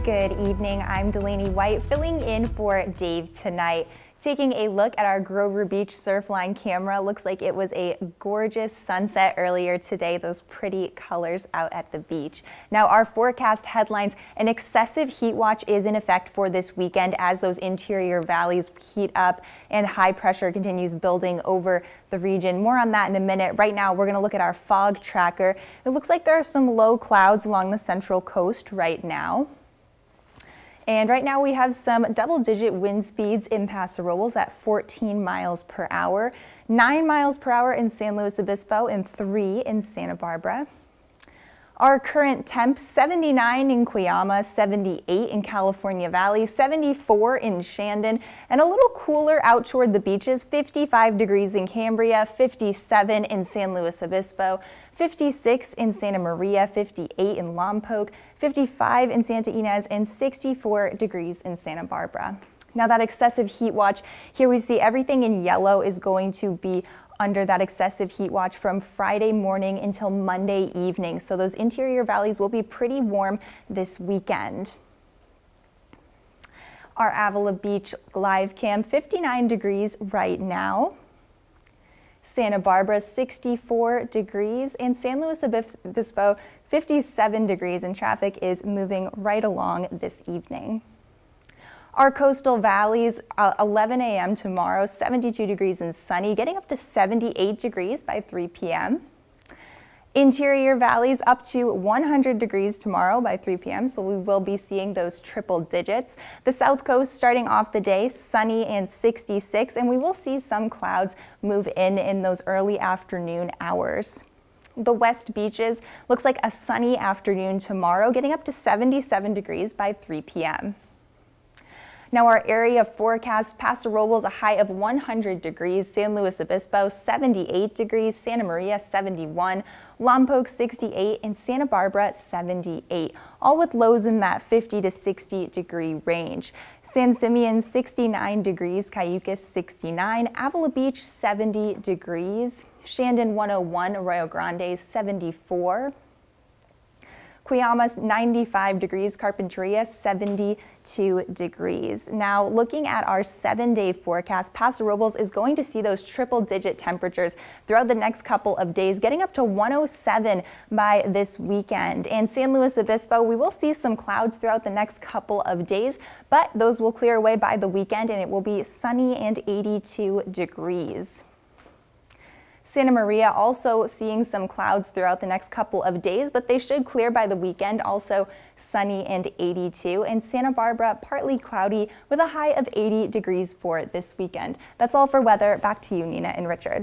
Good evening. I'm Delaney White filling in for Dave tonight. Taking a look at our Grover Beach Surfline camera, looks like it was a gorgeous sunset earlier today, those pretty colors out at the beach. Now our forecast headlines, an excessive heat watch is in effect for this weekend as those interior valleys heat up and high pressure continues building over the region. More on that in a minute. Right now we're going to look at our fog tracker. It looks like there are some low clouds along the central coast right now. And right now we have some double digit wind speeds in Paso Robles at 14 miles per hour, 9 miles per hour in San Luis Obispo, and 3 in Santa Barbara. Our current temp 79 in Cuyama, 78 in California Valley, 74 in Shandon, and a little cooler out toward the beaches, 55 degrees in Cambria, 57 in San Luis Obispo, 56 in Santa Maria, 58 in Lompoc, 55 in Santa Ynez, and 64 degrees in Santa Barbara. Now that excessive heat watch, here we see everything in yellow is going to be under that excessive heat watch from Friday morning until Monday evening. So those interior valleys will be pretty warm this weekend. Our Avila Beach live cam 59 degrees right now. Santa Barbara 64 degrees and San Luis Obispo 57 degrees and traffic is moving right along this evening. Our coastal valleys, uh, 11 a.m. tomorrow, 72 degrees and sunny, getting up to 78 degrees by 3 p.m. Interior valleys up to 100 degrees tomorrow by 3 p.m. So we will be seeing those triple digits. The south coast starting off the day sunny and 66 and we will see some clouds move in in those early afternoon hours. The west beaches looks like a sunny afternoon tomorrow getting up to 77 degrees by 3 p.m. Now our area forecast, Paso Robles a high of 100 degrees, San Luis Obispo 78 degrees, Santa Maria 71, Lompoc 68, and Santa Barbara 78, all with lows in that 50 to 60 degree range. San Simeon 69 degrees, Cayucos 69, Avila Beach 70 degrees, Shandon 101, Arroyo Grande 74, Cuyama's 95 degrees, Carpinteria 72 degrees. Now looking at our seven day forecast, Paso Robles is going to see those triple digit temperatures throughout the next couple of days, getting up to 107 by this weekend. And San Luis Obispo, we will see some clouds throughout the next couple of days, but those will clear away by the weekend and it will be sunny and 82 degrees. Santa Maria also seeing some clouds throughout the next couple of days, but they should clear by the weekend, also sunny and 82. And Santa Barbara, partly cloudy with a high of 80 degrees for this weekend. That's all for weather. Back to you, Nina and Richard.